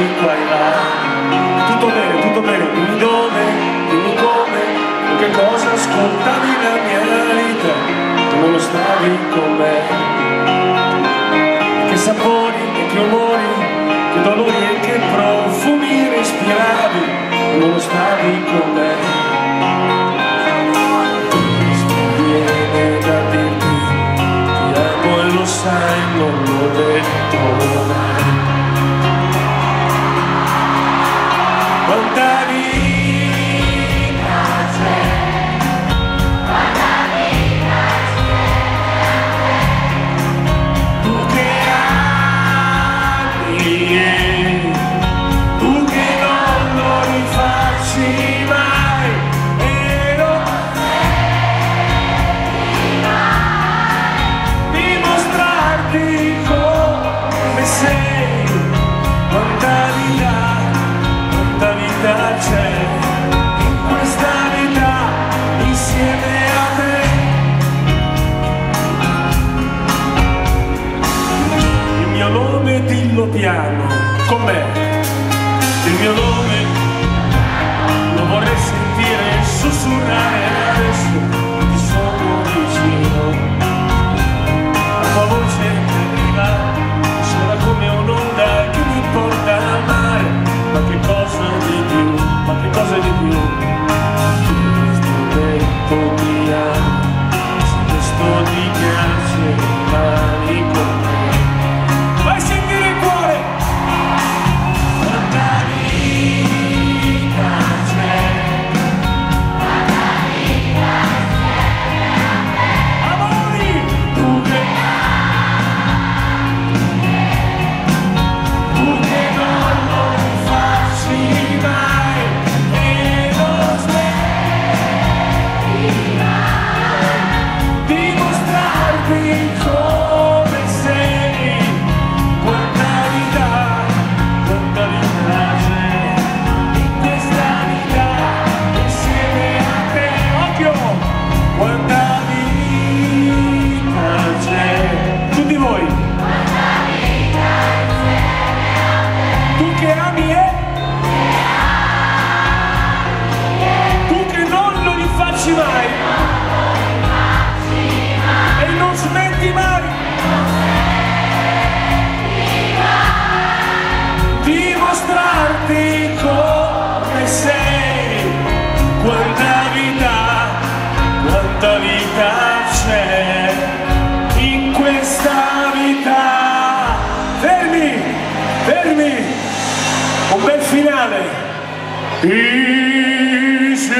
qui, qua e là Tutto bene, tutto bene, dimmi dove, dimmi come che cosa ascoltavi la mia vita non lo stavi con me. Che sapori, e che rumori, che dolori e che profumi respiravi non lo stavi con me. Sai non lo detto mai. lontani mio nome lo vorrei sentire sussurrare adesso ti sono vicino. La tua voce arriva sola come un'onda che mi porta al mare, ma che cosa di più, ma che cosa di più? Questo tempo ti amo, se questo ti piace, rimani fermi, un bel finale. Dice